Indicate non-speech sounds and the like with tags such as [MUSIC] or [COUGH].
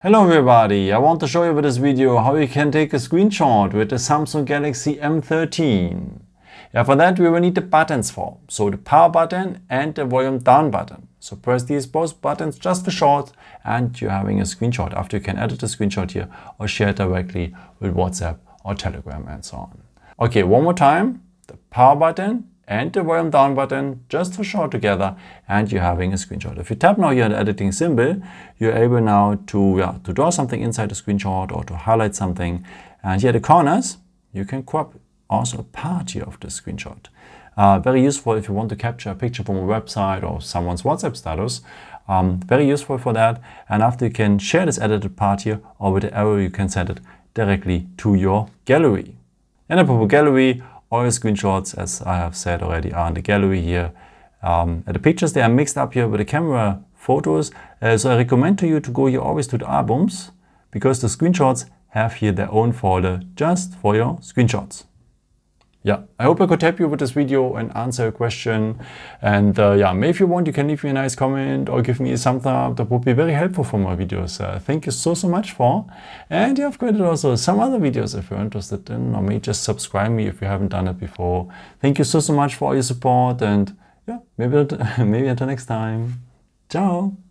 Hello everybody, I want to show you with this video how you can take a screenshot with the Samsung Galaxy M13. Yeah, for that we will need the buttons for, so the power button and the volume down button. So press these both buttons just for short and you're having a screenshot. After you can edit the screenshot here or share it directly with WhatsApp or Telegram and so on. Okay, one more time, the power button and the volume down button just for short together and you're having a screenshot. If you tap now here the editing symbol, you're able now to, yeah, to draw something inside the screenshot or to highlight something. And here the corners, you can crop also a part here of the screenshot. Uh, very useful if you want to capture a picture from a website or someone's WhatsApp status. Um, very useful for that. And after you can share this edited part here or with the arrow, you can send it directly to your gallery. In the Popo Gallery, all your screenshots, as I have said already, are in the gallery here. Um, the pictures, they are mixed up here with the camera photos. Uh, so I recommend to you to go here always to the albums because the screenshots have here their own folder just for your screenshots yeah, I hope I could help you with this video and answer a question. And uh, yeah, maybe if you want, you can leave me a nice comment or give me a thumbs up. That would be very helpful for my videos. Uh, thank you so, so much for. And yeah, I've created also some other videos if you're interested in, or maybe just subscribe me if you haven't done it before. Thank you so, so much for all your support. And yeah, maybe, [LAUGHS] maybe until next time. Ciao.